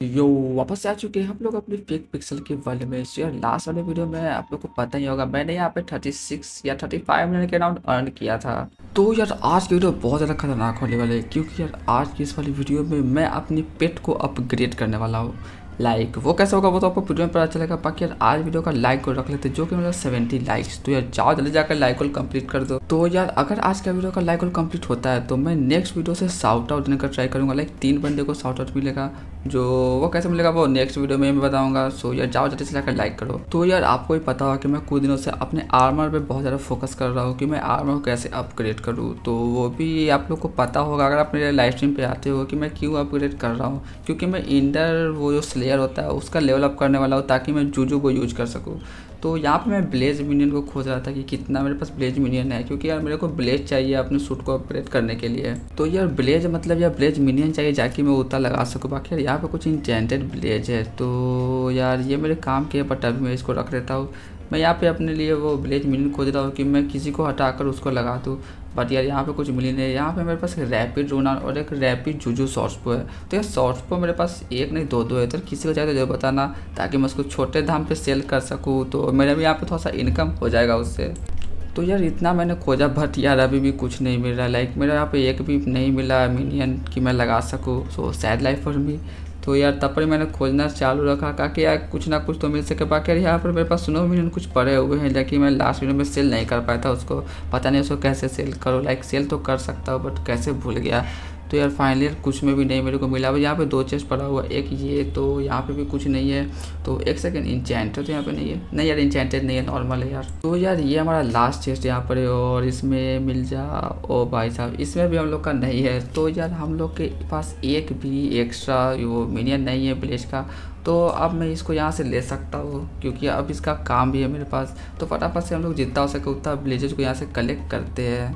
यो वापस आ चुके हैं हम लोग अपने फेक पिक्सल के वर्ल्ड में। सो यार लास्ट वाले वीडियो में आप लोग को पता ही होगा, मैंने यहाँ पे 36 या 35 मिनट के अराउंड अर्न किया था। तो यार, आज की वीडियो बहुत ज़्यादा खतरनाक होने वाले है, क्योंकि यार, आज की इस वाली वीडियो में मैं अपनी पेट को अपग्रेड करने वाला हूँ। लाइक वो कैसे होगा, वो तो आपको वीडियो में पता चलेगा, बाकी यार, आज वीडियो का लाइक को रख लेते, जो कि मतलब सेवेंटी लाइक्स तो यार, जाओ, जल्दी जाकर लाइक को कंप्लीट कर दो। तो यार, अगर आज का वीडियो का लाइक को कंप्लीट होता है तो मैं नेक्स्ट वीडियो से साउट आउट देने का ट्राई करूँगा। लाइक तीन बंदे को साउट आउट मिलेगा जो वो कैसे मिलेगा वो नेक्स्ट वीडियो में मैं बताऊँगा। सो यार, जाओ जल्दी से जाकर लाइक करो। तो यार, आपको भी पता होगा कि मैं कुछ दिनों से अपने आर्मर पे बहुत ज़्यादा फोकस कर रहा हूँ कि मैं आर्मर को कैसे अपग्रेड करूँ। तो वो भी आप लोग को पता होगा, अगर आप मेरे लाइव स्ट्रीम पर आते हो कि मैं क्यों अपग्रेड कर रहा हूँ। क्योंकि मैं इंडर वो जो स्लेयर होता है, उसका लेवल अप करने वाला हूँ ताकि मैं जूजू को यूज़ कर सकूँ। तो यहाँ पे मैं ब्लेज मिनियन को खोज रहा था कि कितना मेरे पास ब्लेज मिनियन है, क्योंकि यार मेरे को ब्लेज चाहिए अपने सूट को अपग्रेड करने के लिए। तो यार ब्लेज मतलब यार ब्लेज मिनियन चाहिए जाके मैं उतना लगा सकूँ। बाकी यार यहाँ पर कुछ इंटेंटेड ब्लेज है तो यार ये मेरे काम के बट अभी मैं इसको रख देता हूँ। मैं यहाँ पे अपने लिए वो ब्लेज मिनियन खोज रहा हूँ कि मैं किसी को हटाकर उसको लगा दूँ। बट यार, यहाँ पे कुछ मिली नहीं। यहाँ पे मेरे पास एक रैपिड रोनार और एक रैपिड जूजू शॉर्ट्सपो है। तो यार शॉर्ट्सपो मेरे पास एक नहीं, दो दो है। तो किसी को चाहिए तो बताना, ताकि मैं उसको छोटे दाम पे सेल कर सकूँ। तो मेरा भी यहाँ पे थोड़ा सा इनकम हो जाएगा उससे। तो यार, इतना मैंने खोजा बट यार, अभी भी कुछ नहीं मिल रहा। लाइक मेरा यहाँ पे एक भी नहीं मिला मिनियन कि मैं लगा सकूँ। So sad life for me तो यार तब पर मैंने खोजना चालू रखा, ताकि यार कुछ ना कुछ तो मिल सके। बाकी यार यहाँ पर मेरे पास सुनो मिलियन कुछ पड़े हुए हैं, लेकिन मैं लास्ट मिनट में सेल नहीं कर पाया था उसको। पता नहीं उसको कैसे सेल करो। लाइक सेल तो कर सकता हूँ बट कैसे भूल गया। तो यार फाइनली कुछ में भी नहीं मेरे को मिला। यहाँ पे दो चेस्ट पड़ा हुआ एक ये तो यहाँ पे भी कुछ नहीं है। तो एक सेकंड इंचेंटेड तो यहाँ पे नहीं है। नहीं यार इंचेंटेड नहीं है नॉर्मल है यार। तो यार ये हमारा लास्ट चेस्ट यहाँ पर है और इसमें मिल जा। ओ भाई साहब, इसमें भी हम लोग का नहीं है। तो यार हम लोग के पास एक भी एक्स्ट्रा वो मिनियन नहीं है ब्लेज का। तो अब मैं इसको यहाँ से ले सकता हूँ, क्योंकि अब इसका काम भी है मेरे पास। तो फटाफट से हम लोग जितना हो सके उतना ब्लेजेज को यहाँ से कलेक्ट करते हैं।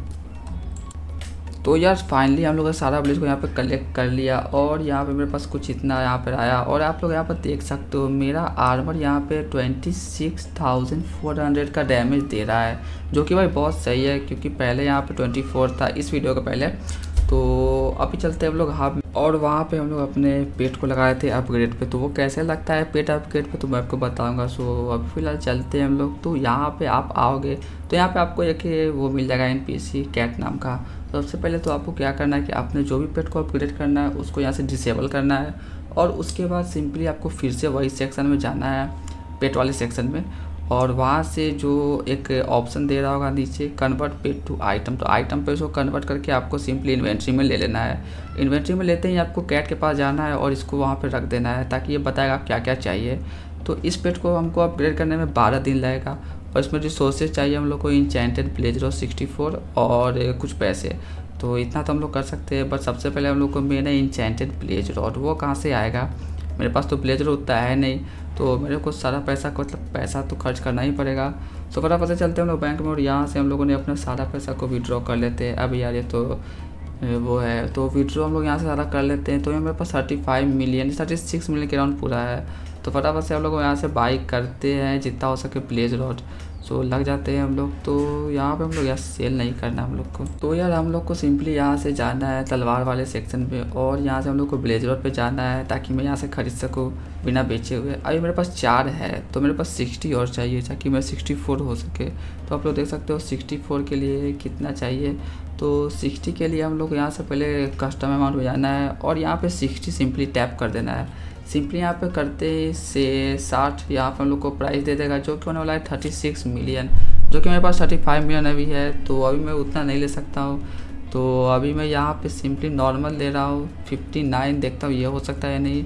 तो यार फाइनली हम लोग सारा ब्लेज को यहाँ पे कलेक्ट कर लिया और यहाँ पे मेरे पास कुछ इतना यहाँ पर आया और आप लोग यहाँ पर देख सकते हो, मेरा आर्मर यहाँ पे twenty six thousand four hundred का डैमेज दे रहा है, जो कि भाई बहुत सही है, क्योंकि पहले यहाँ पे ट्वेंटी फोर था, इस वीडियो के पहले तो अभी चलते हैं हम लोग हाफ़ और वहाँ पे हम लोग अपने पेट को लगाए थे अपग्रेड पे तो वो कैसे लगता है पेट अपग्रेड पे तो मैं आपको बताऊँगा। सो अभी फ़िलहाल चलते हैं हम लोग तो यहाँ पे आप आओगे तो यहाँ पे आपको एक वो मिल जाएगा एन पी सी कैट नाम का। तो सबसे पहले तो आपको क्या करना है कि आपने जो भी पेट को अपग्रेड करना है, उसको यहाँ से डिसेबल करना है। और उसके बाद सिंपली आपको फिर से वही सेक्शन में जाना है पेट वाले सेक्शन में। और वहाँ से जो एक ऑप्शन दे रहा होगा नीचे कन्वर्ट पेड टू आइटम तो आइटम पे उसको कन्वर्ट करके आपको सिंपली इन्वेंट्री में ले लेना है। इन्वेंट्री में लेते ही आपको कैट के पास जाना है और इसको वहाँ पे रख देना है ताकि ये बताएगा आप क्या क्या चाहिए। तो इस पेट को हमको अपग्रेड करने में बारह दिन लगेगा और इसमें रिसोर्सेज चाहिए हम लोग को इंचेंटेड प्लेजरो सिक्सटी फोर और कुछ पैसे। तो इतना तो हम लोग कर सकते हैं बट सबसे पहले हम लोग को मेन है इंचेंटेड प्लेज और वो कहाँ से आएगा? मेरे पास तो ब्लेजर उतना है नहीं तो मेरे को सारा पैसा को मतलब पैसा तो खर्च करना ही पड़ेगा। तो फटाफट से चलते हैं हम लोग बैंक में और यहाँ से हम लोगों ने अपना सारा पैसा को विड्रॉ कर लेते हैं। अब यार ये तो वो है तो विड्रॉ हम लोग यहाँ से सारा कर लेते हैं। तो ये मेरे पास thirty five million thirty six million के राउंड पूरा है। तो फटाफट से हम लोग यहाँ से बाइक करते हैं जितना हो सके प्लेज रोड सो लग जाते हैं हम लोग। तो यहाँ पे हम लोग यार सेल नहीं करना हम लोग को। तो यार हम लोग को सिंपली यहाँ से जाना है तलवार वाले सेक्शन पे और यहाँ से हम लोग को ब्लेजर पे जाना है ताकि मैं यहाँ से ख़रीद सकूँ बिना बेचे हुए। अभी मेरे पास चार है तो मेरे पास सिक्सटी और चाहिए ताकि मैं सिक्सटी फोर हो सके। तो आप लोग देख सकते हो सिक्सटी फोर के लिए कितना चाहिए। तो सिक्सटी के लिए हम लोग यहाँ से पहले कस्टम अमाउंट में जाना है और यहाँ पर सिक्सटी सिंपली टैप कर देना है। सिंपली यहाँ पे करते से साठ यहाँ पे हम लोग को प्राइस दे देगा, जो कि होने वाला है थर्टी सिक्स मिलियन जो कि मेरे पास थर्टी फाइव मिलियन अभी है तो अभी मैं उतना नहीं ले सकता हूँ। तो अभी मैं यहाँ पे सिंपली नॉर्मल ले रहा हूँ फिफ्टी नाइन देखता हूँ, ये हो सकता है नहीं।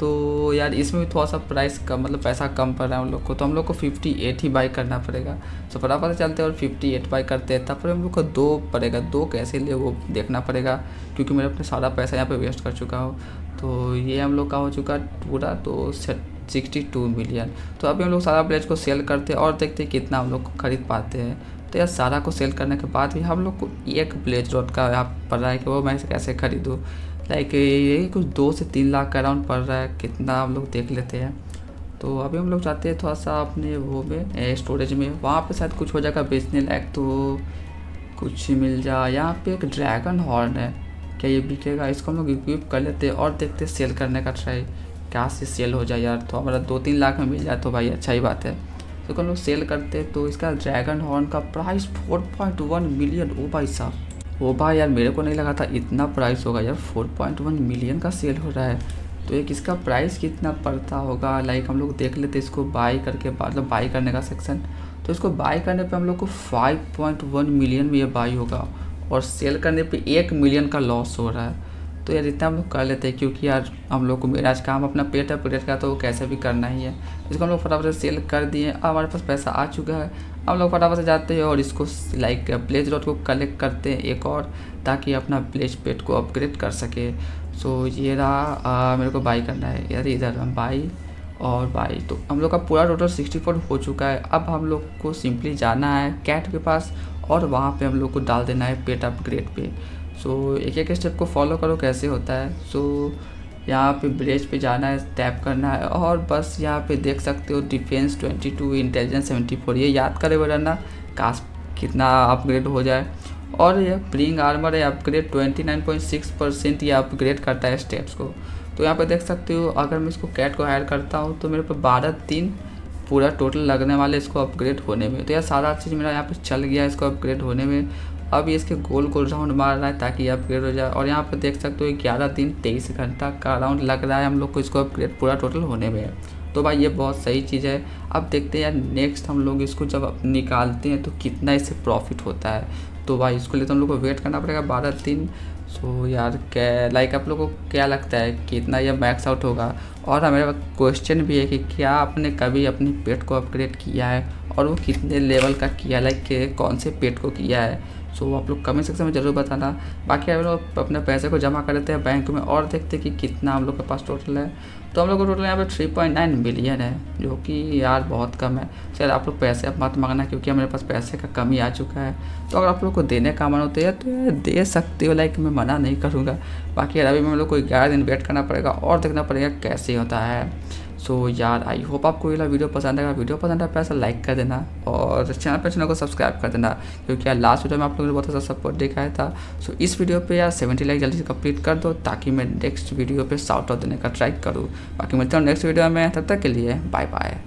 तो यार इसमें भी थोड़ा सा प्राइस कम मतलब पैसा कम पड़ रहा है हम लोग को तो हम लोग को फिफ्टी एट ही बाई करना पड़ेगा। तो फटाफट चलते हैं और फिफ्टी एट बाई करते हैं, तब पर हम लोग को दो पड़ेगा, दो कैसे ले वो देखना पड़ेगा, क्योंकि मैंने अपना सारा पैसा यहाँ पे वेस्ट कर चुका हूँ। तो ये हम लोग का हो चुका पूरा तो सिक्सटी टू मिलियन तो अभी हम लोग सारा ब्लेज को सेल करते हैं और देखते हैं कितना हम लोग खरीद पाते हैं। तो यार सारा को सेल करने के बाद भी हम लोग को एक ब्लेज रोड का यहाँ पड़ रहा है कि वो मैं कैसे खरीदूँ। लाइक यही कुछ दो से तीन लाख का अराउंड पड़ रहा है, कितना हम लोग देख लेते हैं। तो अभी हम लोग चाहते हैं थोड़ा सा अपने वो में स्टोरेज में, वहाँ पे शायद कुछ हो जाएगा बेचने लायक तो कुछ मिल जाए यहाँ पे एक ड्रैगन हॉर्न है। क्या ये बिकेगा? इसको हम लोग इक्विप कर लेते हैं और देखते हैं सेल करने का ट्राई क्या से सेल हो जाए यार। तो हमारा दो तीन लाख में मिल जाए तो भाई अच्छा ही बात है। तो हम लोग सेल करते तो इसका ड्रैगन हॉर्न का price four point one million ओ भाई साहब। ओ भाई यार, मेरे को नहीं लगा था इतना प्राइस होगा यार। फोर पॉइंट वन मिलियन का सेल हो रहा है। तो एक इसका प्राइस कितना पड़ता होगा? लाइक हम लोग देख लेते इसको बाई करके मतलब बाई करने का सेक्शन तो इसको बाई करने पे हम लोग को 5.1 मिलियन में ये बाई होगा। और सेल करने पे एक मिलियन का लॉस हो रहा है। तो यार इतना हम लोग कर लेते हैं, क्योंकि यार हम लोग को मेरा आज काम अपना पेट अपडेट का तो कैसे भी करना ही है। इसको हम लोग फटाफट से सेल कर दिए अब हमारे पास पैसा आ चुका है। हम लोग फटाफट से जाते हैं और इसको लाइक प्लेज डॉट को कलेक्ट करते हैं एक और, ताकि अपना प्लेज पेट को अपग्रेड कर सके। सो ये रहा मेरे को बाई करना है। यार इधर हम बाई और बाई तो हम लोग का पूरा टोटल सिक्सटी फोर हो चुका है। अब हम लोग को सिंपली जाना है कैट के पास और वहाँ पे हम लोग को डाल देना है पेट अपग्रेड पे। सो एक एक स्टेप को फॉलो करो कैसे होता है। सो यहाँ पे ब्रेज पे जाना है टैप करना है और बस यहाँ पे देख सकते हो डिफेंस 22 इंटेलिजेंस 74 ये याद करे वरना काश कितना अपग्रेड हो जाए। और ये प्रिंग आर्मर है अपग्रेड 29.6 परसेंट ये अपग्रेड करता है स्टेप्स को। तो यहाँ पे देख सकते हो, अगर मैं इसको कैट को हायर करता हूँ तो मेरे पे बारह दिन पूरा टोटल लगने वाले इसको अपग्रेड होने में। तो यार सारा चीज़ मेरा यहाँ पे चल गया इसको अपग्रेड होने में। अब ये इसके गोल गोल राउंड मार रहा है ताकि अपग्रेड हो जाए। और यहाँ पर देख सकते हो ग्यारह दिन, तेईस घंटा का राउंड लग रहा है हम लोग को इसको अपग्रेड पूरा टोटल होने में। तो भाई ये बहुत सही चीज़ है। अब देखते हैं यार नेक्स्ट हम लोग इसको जब निकालते हैं तो कितना इससे प्रॉफिट होता है। तो भाई इसको लिए तो हम लोग को वेट करना पड़ेगा बारह दिन। सो यार, क्या लाइक आप लोगों को क्या लगता है कितना यह मैक्स आउट होगा? और हमारे क्वेश्चन भी है कि क्या आपने कभी अपने पेट को अपग्रेड किया है? और वो कितने लेवल का किया लाइक कौन से पेट को किया है? सो आप लोग कमेंट सेक्शन में ज़रूर बताना। बाकी हम लोग अपने पैसे को जमा कर लेते हैं बैंक में और देखते हैं कि कितना हम लोग के पास टोटल है। तो हम लोग को टोटल यहाँ पे थ्री पॉइंट नाइन मिलियन है, जो कि यार बहुत कम है। शायद आप लोग पैसे अब मत मांगना क्योंकि हमारे पास पैसे का कमी आ चुका है। तो अगर आप लोग को देने का मन होता है तो यार दे सकते हो लाइक मैं मना नहीं करूँगा। बाकी यार अभी हम लोग को ग्यारह दिन वेट करना पड़ेगा और देखना पड़ेगा कैसे होता है। सो so, यार आई होप आपको ये वीडियो पसंद आएगा वीडियो पसंद आए पैसा लाइक कर देना और चैनल पर चैनल को सब्सक्राइब कर देना क्योंकि यार लास्ट वीडियो में आप लोगों ने बहुत अच्छा सपोर्ट दिखाया था। सो so, इस वीडियो पे यार सेवेंटी लाइक जल्दी से कंप्लीट कर दो ताकि मैं नेक्स्ट वीडियो पे साउट आउट देने का ट्राई करूँ। बाकी मिलता हूँ नेक्स्ट वीडियो में तब तक के लिए बाय बाय